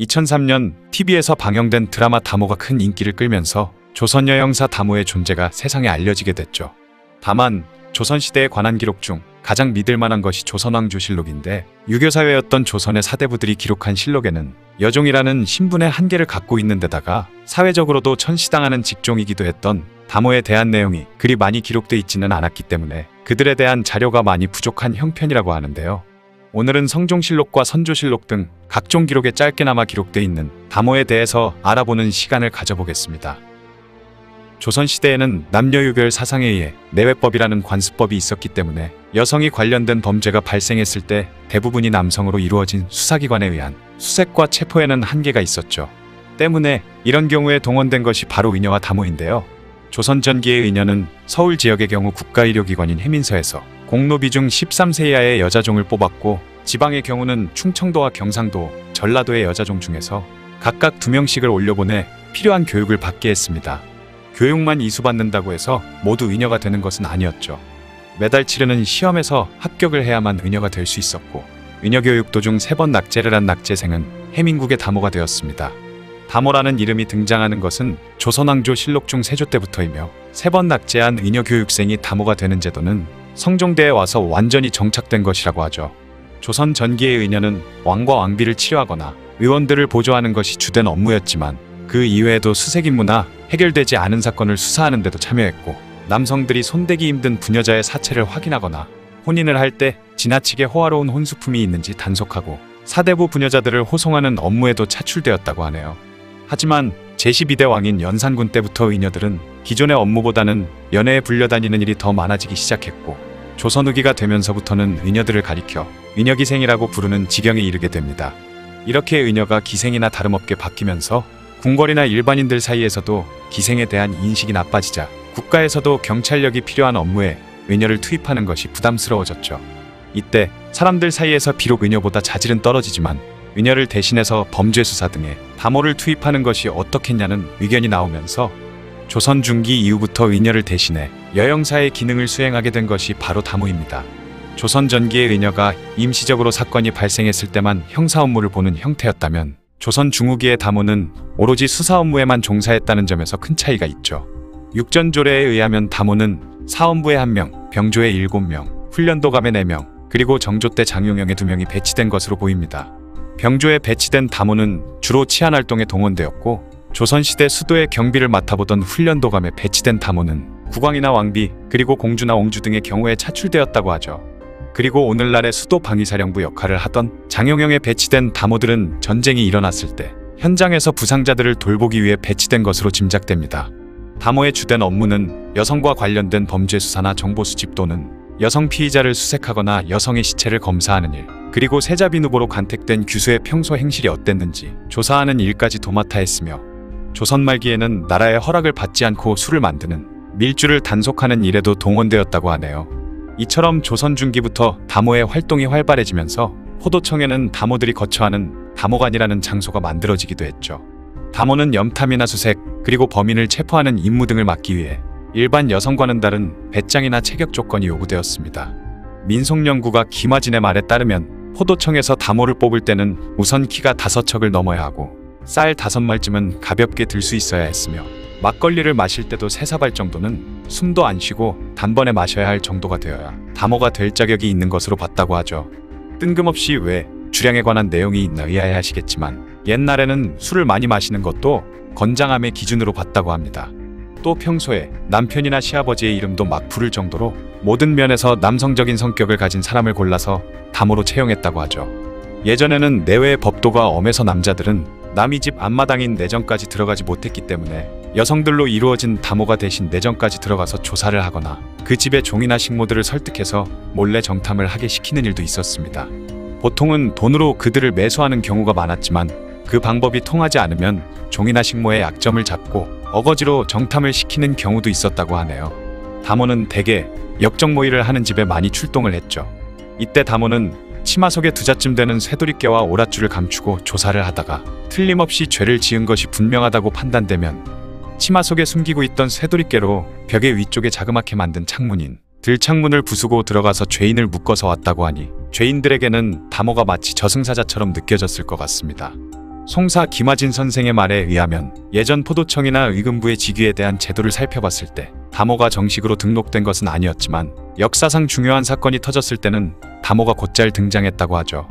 2003년 TV에서 방영된 드라마 다모가 큰 인기를 끌면서 조선 여영사 다모의 존재가 세상에 알려지게 됐죠. 다만 조선시대에 관한 기록 중 가장 믿을 만한 것이 조선왕조 실록인데 유교사회였던 조선의 사대부들이 기록한 실록에는 여종이라는 신분의 한계를 갖고 있는 데다가 사회적으로도 천시당하는 직종이기도 했던 다모에 대한 내용이 그리 많이 기록돼 있지는 않았기 때문에 그들에 대한 자료가 많이 부족한 형편이라고 하는데요. 오늘은 성종실록과 선조실록 등 각종 기록에 짧게나마 기록돼 있는 다모에 대해서 알아보는 시간을 가져보겠습니다. 조선시대에는 남녀유별 사상에 의해 내외법이라는 관습법이 있었기 때문에 여성이 관련된 범죄가 발생했을 때 대부분이 남성으로 이루어진 수사기관에 의한 수색과 체포에는 한계가 있었죠. 때문에 이런 경우에 동원된 것이 바로 의녀와 다모인데요. 조선 전기의 의녀는 서울 지역의 경우 국가의료기관인 해민서에서 공로 비 중 13세 이하의 여자종을 뽑았고 지방의 경우는 충청도와 경상도, 전라도의 여자종 중에서 각각 두 명씩을 올려보내 필요한 교육을 받게 했습니다. 교육만 이수받는다고 해서 모두 의녀가 되는 것은 아니었죠. 매달 치르는 시험에서 합격을 해야만 의녀가 될 수 있었고 의녀 교육 도중 세 번 낙제를 한 낙제생은 해민국의 다모가 되었습니다. 다모라는 이름이 등장하는 것은 조선왕조 실록 중 세조 때부터이며 세 번 낙제한 의녀 교육생이 다모가 되는 제도는 성종대에 와서 완전히 정착된 것이라고 하죠. 조선 전기의 의녀는 왕과 왕비를 치료하거나 의원들을 보조하는 것이 주된 업무였지만 그 이외에도 수색 임무나 해결되지 않은 사건을 수사하는 데도 참여했고 남성들이 손대기 힘든 부녀자의 사체를 확인하거나 혼인을 할 때 지나치게 호화로운 혼수품이 있는지 단속하고 사대부 부녀자들을 호송하는 업무에도 차출되었다고 하네요. 하지만 제12대 왕인 연산군 때부터 의녀들은 기존의 업무보다는 연애에 불려다니는 일이 더 많아지기 시작했고 조선 후기가 되면서부터는 의녀들을 가리켜 의녀기생이라고 부르는 지경에 이르게 됩니다. 이렇게 의녀가 기생이나 다름없게 바뀌면서 궁궐이나 일반인들 사이에서도 기생에 대한 인식이 나빠지자 국가에서도 경찰력이 필요한 업무에 의녀를 투입하는 것이 부담스러워졌죠. 이때 사람들 사이에서 비록 의녀보다 자질은 떨어지지만 의녀를 대신해서 범죄 수사 등에 다모를 투입하는 것이 어떻겠냐는 의견이 나오면서 조선 중기 이후부터 의녀를 대신해 여영사의 기능을 수행하게 된 것이 바로 다모입니다. 조선 전기의 의녀가 임시적으로 사건이 발생했을 때만 형사 업무를 보는 형태였다면 조선 중후기의 다모는 오로지 수사 업무에만 종사했다는 점에서 큰 차이가 있죠. 육전조례에 의하면 다모는 사원부에 1명, 병조에 7명, 훈련도감에 4명, 그리고 정조 때 장용영에 2명이 배치된 것으로 보입니다. 병조에 배치된 다모는 주로 치안활동에 동원되었고 조선시대 수도의 경비를 맡아보던 훈련도감에 배치된 다모는 국왕이나 왕비 그리고 공주나 옹주 등의 경우에 차출되었다고 하죠. 그리고 오늘날의 수도 방위사령부 역할을 하던 장용영에 배치된 다모들은 전쟁이 일어났을 때 현장에서 부상자들을 돌보기 위해 배치된 것으로 짐작됩니다. 다모의 주된 업무는 여성과 관련된 범죄 수사나 정보 수집 또는 여성 피의자를 수색하거나 여성의 시체를 검사하는 일, 그리고 세자빈 후보로 간택된 규수의 평소 행실이 어땠는지 조사하는 일까지 도맡아 했으며 조선 말기에는 나라의 허락을 받지 않고 술을 만드는 밀주를 단속하는 일에도 동원되었다고 하네요. 이처럼 조선 중기부터 다모의 활동이 활발해지면서 포도청에는 다모들이 거처하는 다모관이라는 장소가 만들어지기도 했죠. 다모는 염탐이나 수색, 그리고 범인을 체포하는 임무 등을 맡기 위해 일반 여성과는 다른 배짱이나 체격 조건이 요구되었습니다. 민속연구가 김화진의 말에 따르면 포도청에서 다모를 뽑을 때는 우선 키가 다섯 척을 넘어야 하고 쌀 다섯 말쯤은 가볍게 들 수 있어야 했으며 막걸리를 마실 때도 세 사발 정도는 숨도 안 쉬고 단번에 마셔야 할 정도가 되어야 다모가 될 자격이 있는 것으로 봤다고 하죠. 뜬금없이 왜 주량에 관한 내용이 있나 의아해하시겠지만 옛날에는 술을 많이 마시는 것도 건장함의 기준으로 봤다고 합니다. 또 평소에 남편이나 시아버지의 이름도 막 부를 정도로 모든 면에서 남성적인 성격을 가진 사람을 골라서 담으로 채용했다고 하죠. 예전에는 내외의 법도가 엄해서 남자들은 남의 집 앞마당인 내정까지 들어가지 못했기 때문에 여성들로 이루어진 담호가 대신 내정까지 들어가서 조사를 하거나 그 집의 종이나 식모들을 설득해서 몰래 정탐을 하게 시키는 일도 있었습니다. 보통은 돈으로 그들을 매수하는 경우가 많았지만 그 방법이 통하지 않으면 종이나 식모의 약점을 잡고 어거지로 정탐을 시키는 경우도 있었다고 하네요. 담호는 대개 역적 모의를 하는 집에 많이 출동을 했죠. 이때 담호는 치마 속에 두 자쯤 되는 쇠도리깨와 오랏줄을 감추고 조사를 하다가 틀림없이 죄를 지은 것이 분명하다고 판단되면 치마 속에 숨기고 있던 쇠도리깨로 벽의 위쪽에 자그맣게 만든 창문인 들창문을 부수고 들어가서 죄인을 묶어서 왔다고 하니 죄인들에게는 담호가 마치 저승사자처럼 느껴졌을 것 같습니다. 송사 김하진 선생의 말에 의하면 예전 포도청이나 의금부의 직위에 대한 제도를 살펴봤을 때 다모가 정식으로 등록된 것은 아니었지만 역사상 중요한 사건이 터졌을 때는 다모가 곧잘 등장했다고 하죠.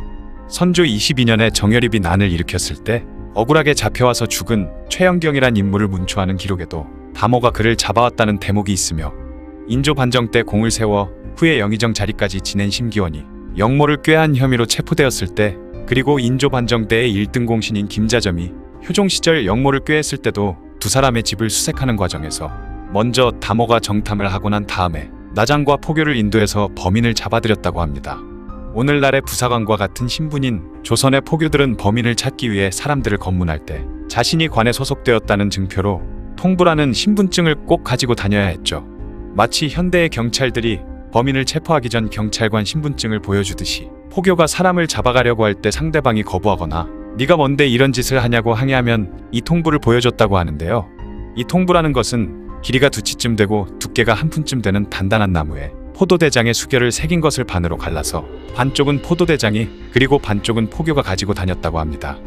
선조 22년에 정열입이 난을 일으켰을 때 억울하게 잡혀와서 죽은 최영경이란 인물을 문초하는 기록에도 다모가 그를 잡아왔다는 대목이 있으며 인조 반정 때 공을 세워 후에 영의정 자리까지 지낸 심기원이 영모를 꾀한 혐의로 체포되었을 때 그리고 인조 반정 때의 1등 공신인 김자점이 효종 시절 영모를 꾀했을 때도 두 사람의 집을 수색하는 과정에서 먼저 다모가 정탐을 하고 난 다음에 나장과 포교를 인도해서 범인을 잡아들였다고 합니다. 오늘날의 부사관과 같은 신분인 조선의 포교들은 범인을 찾기 위해 사람들을 검문할 때 자신이 관에 소속되었다는 증표로 통부라는 신분증을 꼭 가지고 다녀야 했죠. 마치 현대의 경찰들이 범인을 체포하기 전 경찰관 신분증을 보여주듯이 포교가 사람을 잡아가려고 할 때 상대방이 거부하거나 네가 뭔데 이런 짓을 하냐고 항의하면 이 통부를 보여줬다고 하는데요. 이 통부라는 것은 길이가 두 치쯤 되고 두께가 한 푼쯤 되는 단단한 나무에 포도대장의 수결을 새긴 것을 반으로 갈라서 반쪽은 포도대장이 그리고 반쪽은 포교가 가지고 다녔다고 합니다.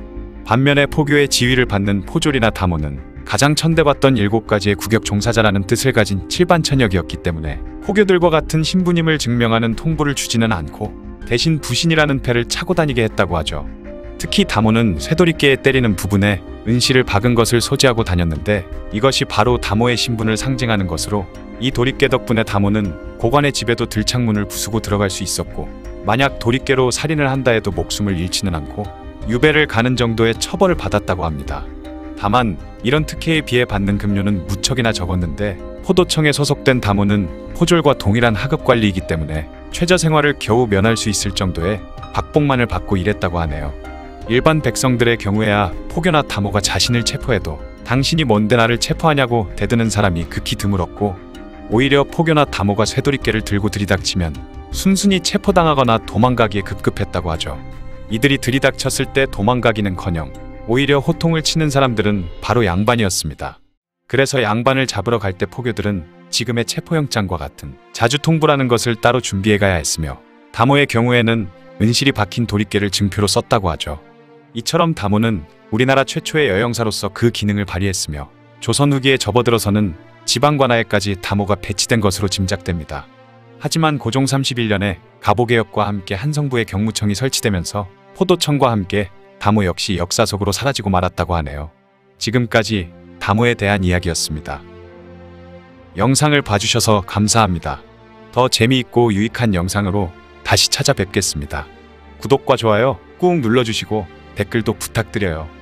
반면에 포교의 지위를 받는 포졸이나 다모는 가장 천대받던 일곱 가지의 국역 종사자라는 뜻을 가진 칠반천역이었기 때문에 포교들과 같은 신부님을 증명하는 통보를 주지는 않고 대신 부신이라는 패를 차고 다니게 했다고 하죠. 특히 다모는 쇠도리깨에 때리는 부분에 은실을 박은 것을 소지하고 다녔는데 이것이 바로 다모의 신분을 상징하는 것으로 이 도리깨 덕분에 다모는 고관의 집에도 들창문을 부수고 들어갈 수 있었고 만약 도리깨로 살인을 한다 해도 목숨을 잃지는 않고 유배를 가는 정도의 처벌을 받았다고 합니다. 다만 이런 특혜에 비해 받는 급료는 무척이나 적었는데 포도청에 소속된 다모는 포졸과 동일한 하급 관리이기 때문에 최저 생활을 겨우 면할 수 있을 정도의 박복만을 받고 일했다고 하네요. 일반 백성들의 경우에야 포교나 다모가 자신을 체포해도 당신이 뭔데 나를 체포하냐고 대드는 사람이 극히 드물었고 오히려 포교나 다모가 쇠도리깨를 들고 들이닥치면 순순히 체포당하거나 도망가기에 급급했다고 하죠. 이들이 들이닥쳤을 때 도망가기는커녕 오히려 호통을 치는 사람들은 바로 양반이었습니다. 그래서 양반을 잡으러 갈 때 포교들은 지금의 체포영장과 같은 자주통부라는 것을 따로 준비해 가야 했으며 다모의 경우에는 은실이 박힌 도리깨를 증표로 썼다고 하죠. 이처럼 다모는 우리나라 최초의 여영사로서 그 기능을 발휘했으며 조선 후기에 접어들어서는 지방관하에까지 다모가 배치된 것으로 짐작됩니다. 하지만 고종 31년에 가보개혁과 함께 한성부의 경무청이 설치되면서 포도청과 함께 다모 역시 역사 속으로 사라지고 말았다고 하네요. 지금까지 다모에 대한 이야기였습니다. 영상을 봐주셔서 감사합니다. 더 재미있고 유익한 영상으로 다시 찾아뵙겠습니다. 구독과 좋아요 꾹 눌러주시고 댓글도 부탁드려요.